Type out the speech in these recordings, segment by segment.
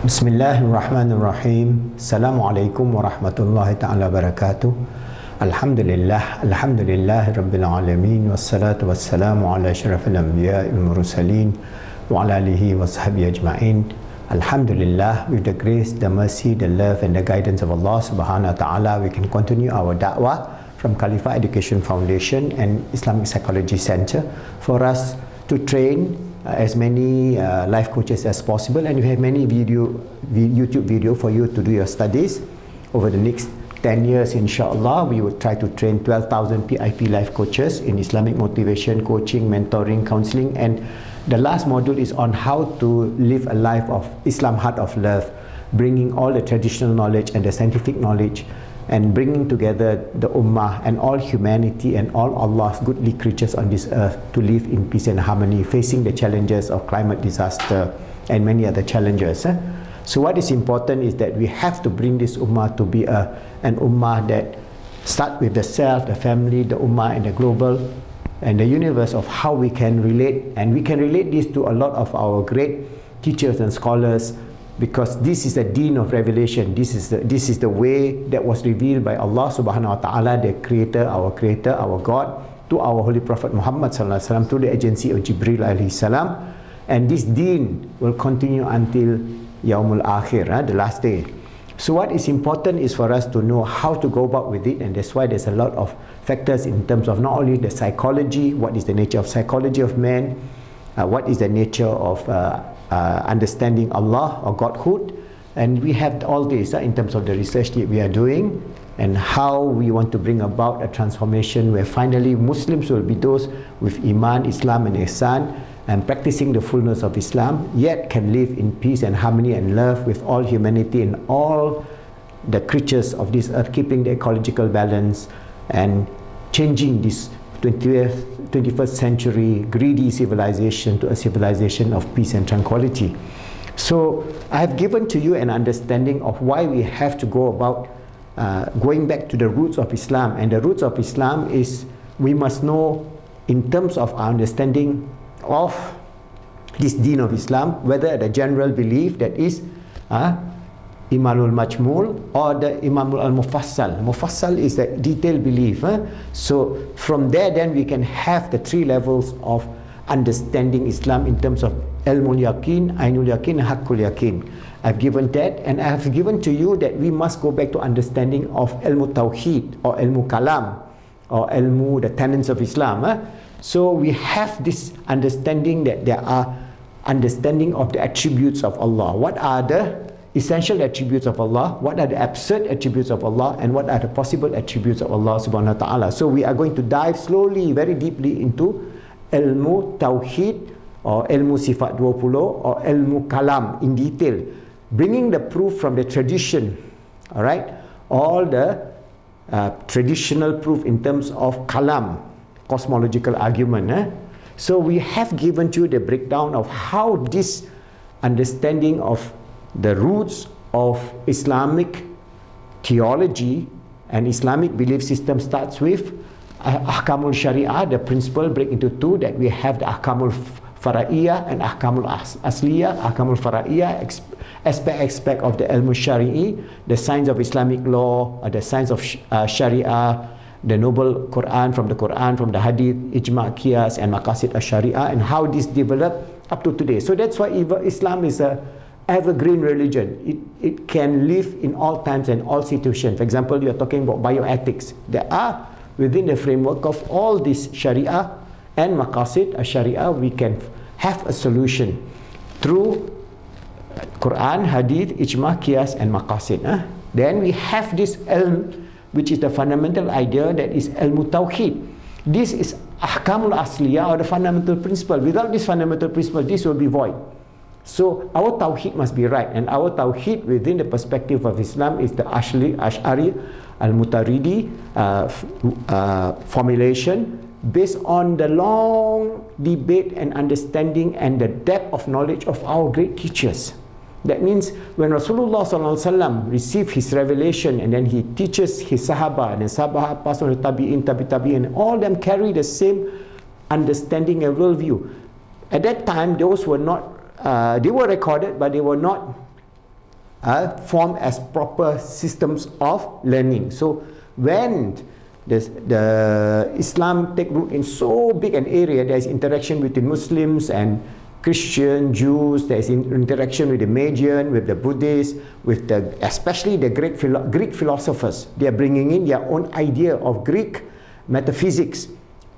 Bismillahirrahmanirrahim. Assalamualaikum warahmatullahi taala wabarakatuh. Alhamdulillah, alhamdulillah rabbil alamin wassalatu wassalamu ala asyrafil anbiya wal mursalin wa ala alihi wa sahbihi ajma'in. Alhamdulillah, with the grace, the mercy, the love and the guidance of Allah subhanahu wa ta'ala, we can continue our da'wah from Khalifa Education Foundation and Islamic Psychology Center for us to train uh, as many uh, life coaches as possible and we have many video, YouTube video for you to do your studies. Over the next 10 years inshallah we will try to train 12,000 PIP life coaches in Islamic motivation coaching mentoring counseling and the last module is on how to live a life of Islam heart of love bringing all the traditional knowledge and the scientific knowledge and bringing together the ummah and all humanity and all Allah's goodly creatures on this earth to live in peace and harmony, facing the challenges of climate disaster and many other challenges. Eh? So what is important is that we have to bring this ummah to be a, an ummah that start with the self, the family, the ummah and the global and the universe of how we can relate and we can relate this to a lot of our great teachers and scholars because this is the deen of revelation. This is the, this is the way that was revealed by Allah subhanahu wa ta'ala the creator our creator our God to our holy prophet Muhammad sallallahu alaihi wasallam through the agency of Jibril alaihi salam. And this deen will continue until yaumul akhir uh, the last day. So what is important is for us to know how to go about with it and that's why there's a lot of factors in terms of not only the psychology what is the nature of psychology of man uh, what is the nature of uh, uh, understanding Allah or Godhood. And we have all this uh, in terms of the research that we are doing and how we want to bring about a transformation where finally Muslims will be those with Iman, Islam and Ihsan and practicing the fullness of Islam yet can live in peace and harmony and love with all humanity and all the creatures of this earth keeping the ecological balance and changing this 20th 21st century greedy civilization to a civilization of peace and tranquility. So I have given to you an understanding of why we have to go about uh, going back to the roots of Islam. And the roots of Islam is we must know in terms of our understanding of this deen of Islam, whether the general belief that is uh, Imanul Majmul or the Imamul Al-Mufassal. Mufassal is the detailed belief. Eh? So from there then we can have the three levels of understanding Islam in terms of Ilmul Yaqin, Ainul Yaqin, Hakul Yaqin. I've given that and I have given to you that we must go back to understanding of Ilmu Tawheed or Ilmu Kalam or Ilmu, the tenets of Islam. Eh? So we have this understanding that there are understanding of the attributes of Allah. What are the essential attributes of Allah, what are the absurd attributes of Allah, and what are the possible attributes of Allah subhanahu wa ta'ala. So we are going to dive slowly, very deeply into ilmu tawhid or ilmu sifat 20 or ilmu kalam in detail, bringing the proof from the tradition, all right, all the uh, traditional proof in terms of kalam, cosmological argument. Eh? So we have given you the breakdown of how this understanding of the roots of Islamic theology and Islamic belief system starts with Ahkamul Sharia, the principle break into two that we have the Ahkamul Fara'iyah and Ahkamul Asliyah, Ahkamul Fara'iyah, aspect aspect of the Ilmu Shari'i, the science of Islamic law, uh, the science of uh, Sharia, the noble Quran from the Quran, from the Hadith, Ijma' Qiyas and Maqasid al-Sharia and how this developed up to today. So that's why Islam is a evergreen religion. It, it can live in all times and all situations. For example, you're talking about bioethics. There are, within the framework of all this Sharia and Maqasid, a Sharia, we can have a solution through Quran, Hadith, Ijma, Qiyas and Maqasid. Huh? Then we have this ilm, which is the fundamental idea that is ilmu tawheed. This is ahkamul asliyah or the fundamental principle. Without this fundamental principle, this will be void. So our tawhid must be right and our tawhid within the perspective of Islam is the Ashli, Ash'ari Al-Maturidi uh, uh, formulation based on the long debate and understanding and the depth of knowledge of our great teachers. That means when Rasulullah received his revelation and then he teaches his sahaba and then sahaba pass on to tabi'in, tabi tabi'in, all them carry the same understanding and worldview. At that time, those were not uh, they were recorded, but they were not uh, formed as proper systems of learning. So when the, the Islam take root in so big an area, there is interaction between Muslims and Christian, Jews, there is interaction with the Magian, with the Buddhists, with the, especially the Greek, philo Greek philosophers. They are bringing in their own idea of Greek metaphysics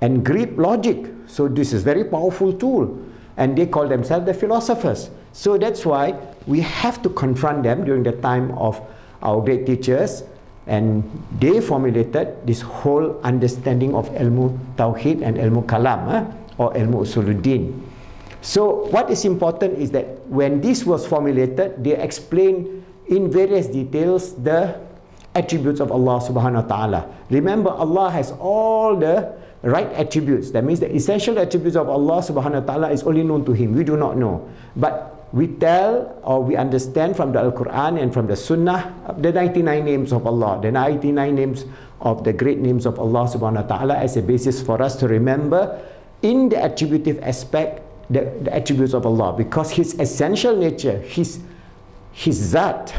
and Greek logic. So this is very powerful tool. And they call themselves the philosophers. So that's why we have to confront them during the time of our great teachers. And they formulated this whole understanding of ilmu tauhid and ilmu kalam eh, or ilmu usuluddin. So what is important is that when this was formulated they explain in various details the attributes of Allah subhanahu wa ta'ala. Remember Allah has all the right attributes that means the essential attributes of Allah subhanahu wa ta'ala is only known to him we do not know but we tell or we understand from the Al-Quran and from the Sunnah the 99 names of Allah, the 99 names of the great names of Allah subhanahu wa ta'ala as a basis for us to remember in the attributive aspect the, the attributes of Allah because His essential nature, His, his Zat,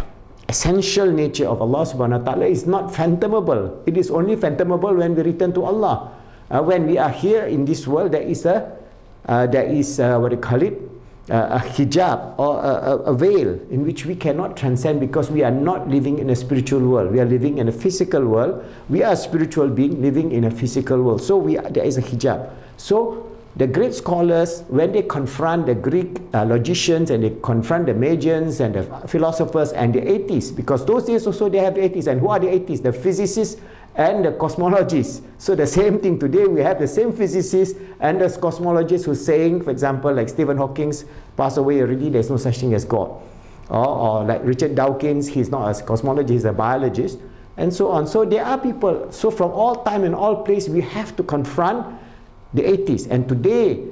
essential nature of Allah subhanahu wa ta'ala is not phantomable. It is only phantomable when we return to Allah. Uh, when we are here in this world, there is a, uh, there is, uh, what do you call it, uh, a hijab or a, a, veil in which we cannot transcend because we are not living in a spiritual world. We are living in a physical world. We are a spiritual being living in a physical world. So we are, there is a hijab. So the great scholars, when they confront the Greek uh, logicians and they confront the Magians and the philosophers and the atheists, because those days also they have atheists. And who are the atheists? The physicists and the cosmologists. So the same thing today, we have the same physicists and the cosmologists who saying, for example, like Stephen Hawking's passed away already, there's no such thing as God. Or, or like Richard Dawkins, he's not a cosmologist, he's a biologist, and so on. So there are people, so from all time and all place, we have to confront the atheists. And today,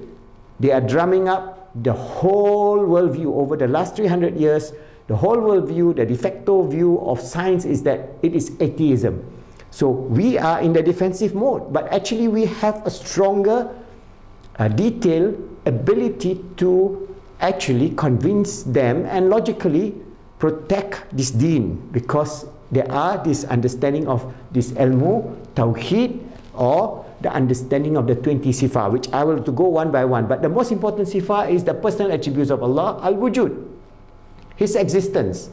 they are drumming up the whole worldview over the last 300 years. The whole worldview, the de facto view of science is that it is atheism. So we are in the defensive mode, but actually we have a stronger uh, detailed ability to actually convince them and logically protect this deen because there are this understanding of this ilmu, tawheed or the understanding of the 20 sifah which I will to go one by one. But the most important sifah is the personal attributes of Allah al-wujud his existence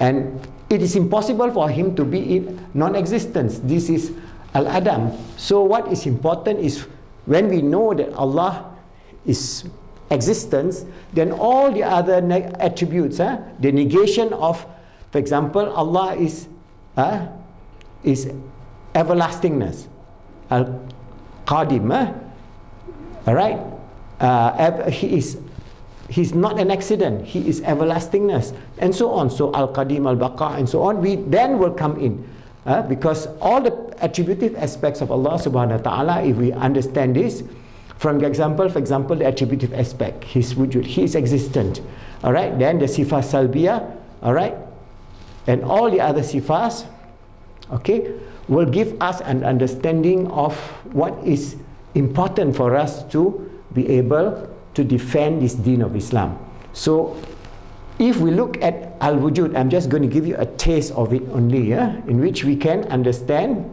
and it is impossible for him to be in non-existence. This is Al-Adam. So what is important is when we know that Allah is existence, then all the other attributes, eh, the negation of, for example, Allah is, uh, is everlastingness, Al-Qadim, eh? all right? Uh, he is he's not an accident. He is everlastingness. And so on. So al-qadim al-baqa and so on. We then will come in uh, because all the attributive aspects of Allah subhanahu wa ta'ala if we understand this from the example for example the attributive aspect his wujud he is existent. All right? Then the sifat salbiyah all right? And all the other sifas okay will give us an understanding of what is important for us to be able to defend this deen of Islam. So if we look at Al-Wujud, I'm just going to give you a taste of it only, yeah, in which we can understand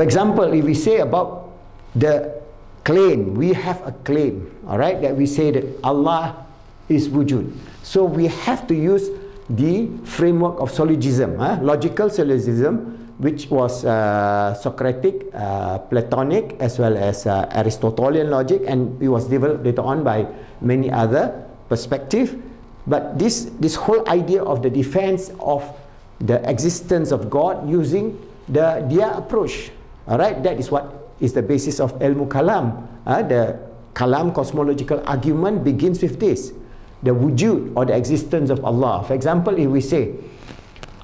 For example, if we say about the claim, we have a claim, all right, that we say that Allah is wujud. So we have to use the framework of huh? logical syllogism, which was uh, Socratic, uh, Platonic, as well as uh, Aristotelian logic, and it was developed later on by many other perspectives. But this, this whole idea of the defense of the existence of God using the their approach, all right, that is what is the basis of ilmu kalam. Uh, the kalam cosmological argument begins with this, the wujud or the existence of Allah. For example, if we say,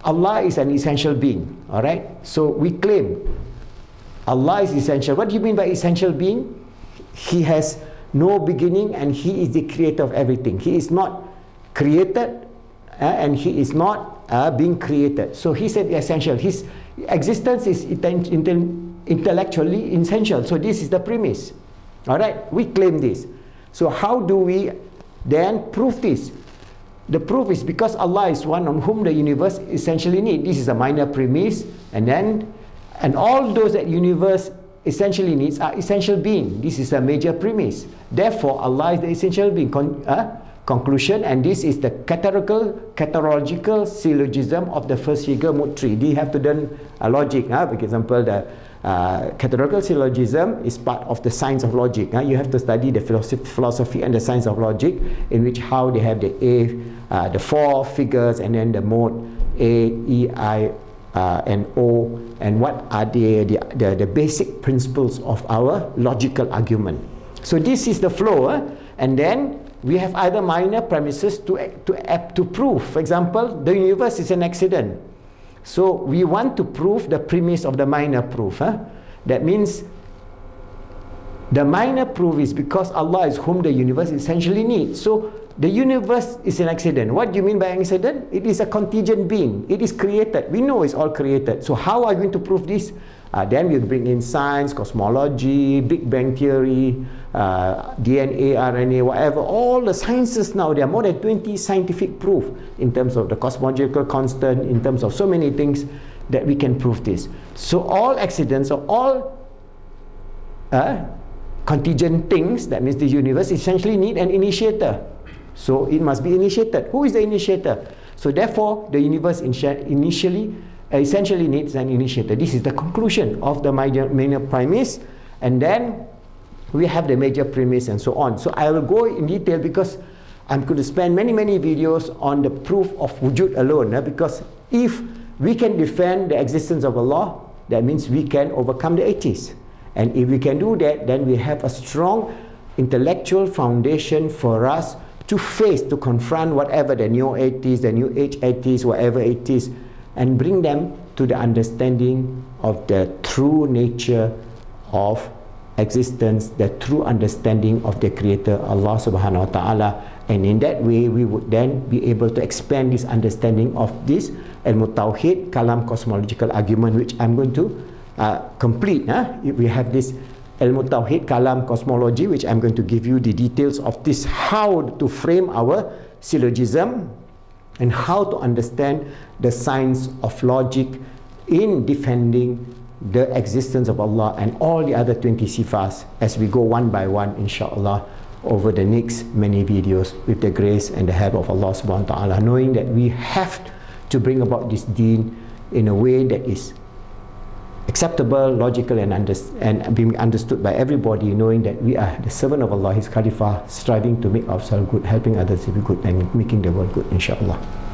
Allah is an essential being. All right. So we claim Allah is essential. What do you mean by essential being? He has no beginning and He is the creator of everything. He is not created uh, and He is not uh, being created. So He said essential. His existence is intellectually essential. So this is the premise. All right. We claim this. So how do we then prove this? The proof is because Allah is one on whom the universe essentially needs. This is a minor premise, and then and all those that universe essentially needs are essential being. This is a major premise. Therefore, Allah is the essential being. Con uh, conclusion, and this is the categorical, categorical syllogism of the first figure mood tree. They have to learn a logic. Uh, for example, the uh, categorical syllogism is part of the science of logic. You have to study the philosophy and the science of logic, in which how they have the A, uh, the four figures, and then the mode A, E, I, uh, and O, and what are the, the, the, the, basic principles of our logical argument. So this is the flow, and then we have either minor premises to, to, to prove. For example, the universe is an accident. So we want to prove the premise of the minor proof. Huh? That means the minor proof is because Allah is whom the universe essentially needs. So the universe is an accident. What do you mean by accident? It is a contingent being. It is created. We know it's all created. So how are you going to prove this? Uh, then we bring in science, cosmology, Big Bang Theory, uh, DNA, RNA, whatever. All the sciences now, there are more than 20 scientific proof in terms of the cosmological constant, in terms of so many things that we can prove this. So all accidents or all uh, contingent things, that means the universe essentially need an initiator. So it must be initiated. Who is the initiator? So therefore, the universe initially essentially needs an initiator. This is the conclusion of the major, major premise. And then we have the major premise and so on. So I will go in detail because I'm going to spend many, many videos on the proof of wujud alone. Eh? Because if we can defend the existence of Allah, that means we can overcome the atheists. And if we can do that, then we have a strong intellectual foundation for us to face, to confront whatever the new atheists, the new age atheists, whatever it is, and bring them to the understanding of the true nature of existence, the true understanding of the Creator, Allah subhanahu wa ta'ala. And in that way, we would then be able to expand this understanding of this ilmu tawhid, kalam cosmological argument, which I'm going to uh, complete. Huh? We have this ilmu tawhid, kalam cosmology, which I'm going to give you the details of this, how to frame our syllogism, and how to understand the science of logic in defending the existence of Allah and all the other 20 sifas as we go one by one inshallah over the next many videos with the grace and the help of Allah subhanahu wa ta'ala knowing that we have to bring about this deen in a way that is acceptable, logical and, under, and being understood by everybody knowing that we are the servant of Allah, His Khalifa, striving to make ourselves good, helping others to be good and making the world good inshallah.